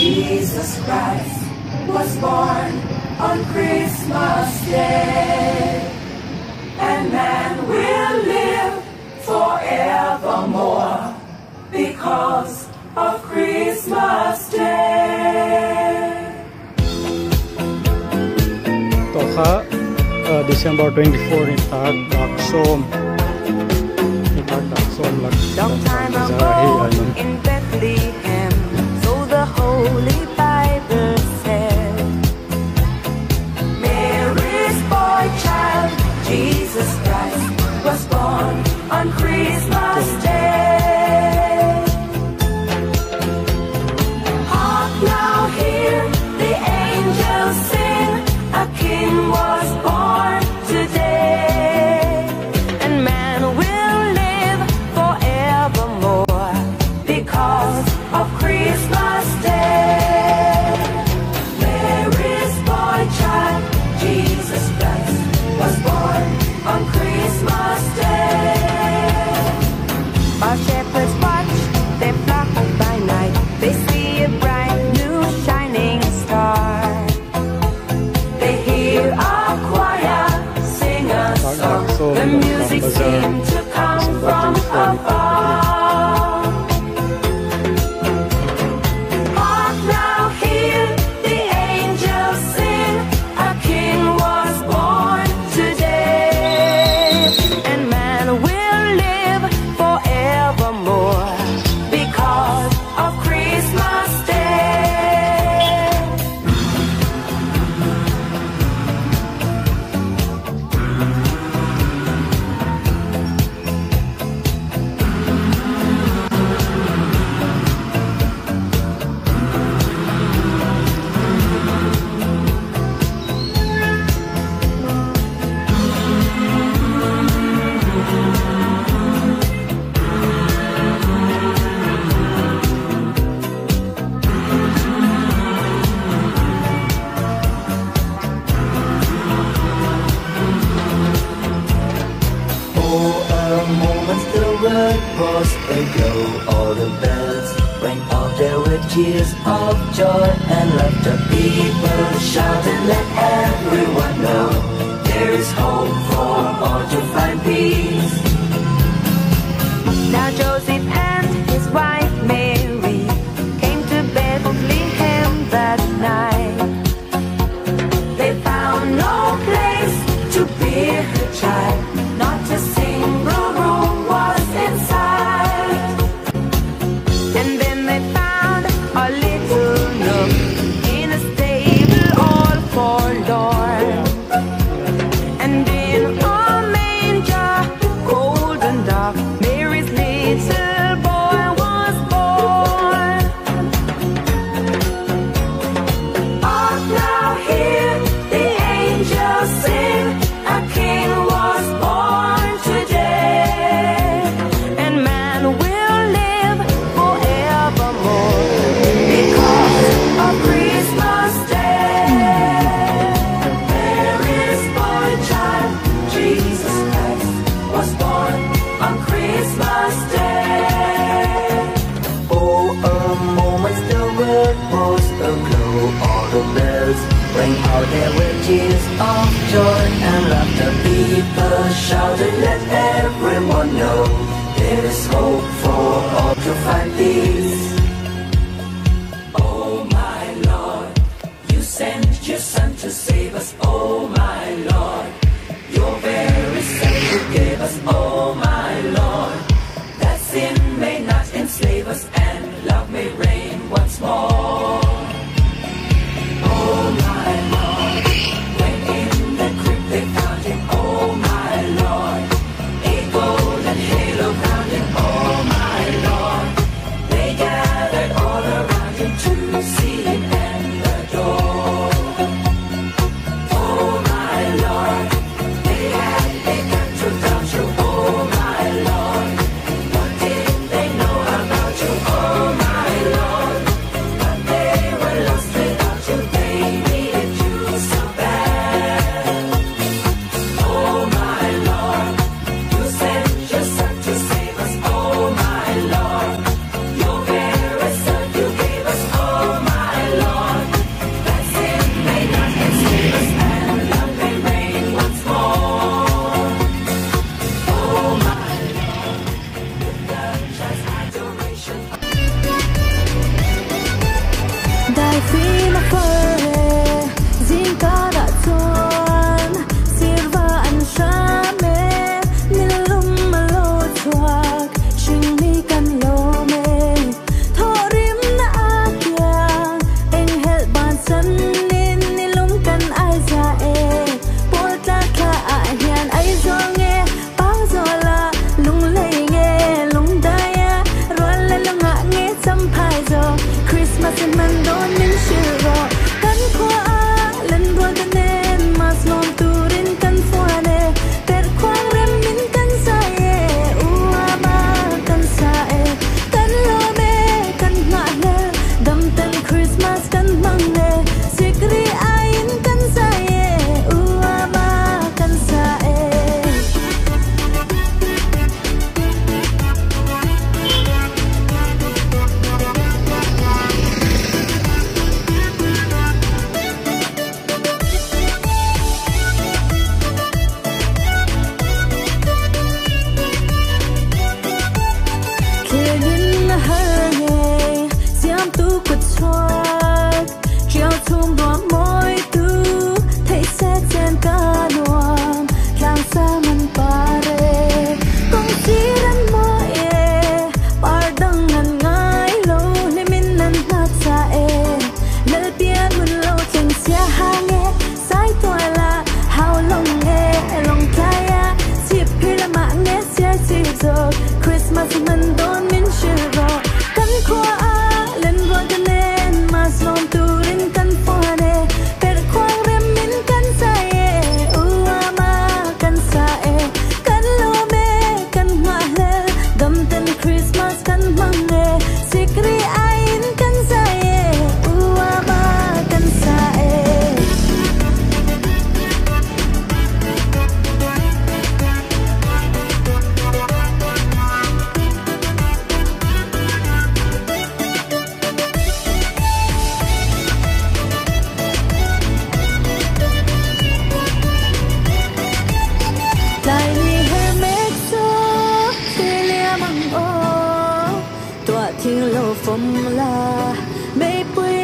Jesus Christ was born on Christmas Day. And man will live forevermore because of Christmas Day. Toha uh, December 24 in Tag Daksom. In Tag Daksom lag Long time sa ago ano. Bethlehem, so the Holy Bible said. Mary's boy child, Jesus Christ, was born on Christmas Day. Hark now, hear The music to come a moment the world was aglow, all the bells rang out, there were cheers of joy and laughter. People shouted, let everyone know there is hope for all to find peace. Now Joseph aglow, all the bells rang out, were cheers of joy and laughter. People shouted, let everyone know there is hope for all to find peace. Oh my Lord, you sent your son to save us. Oh my Lord, christmas man May pwede.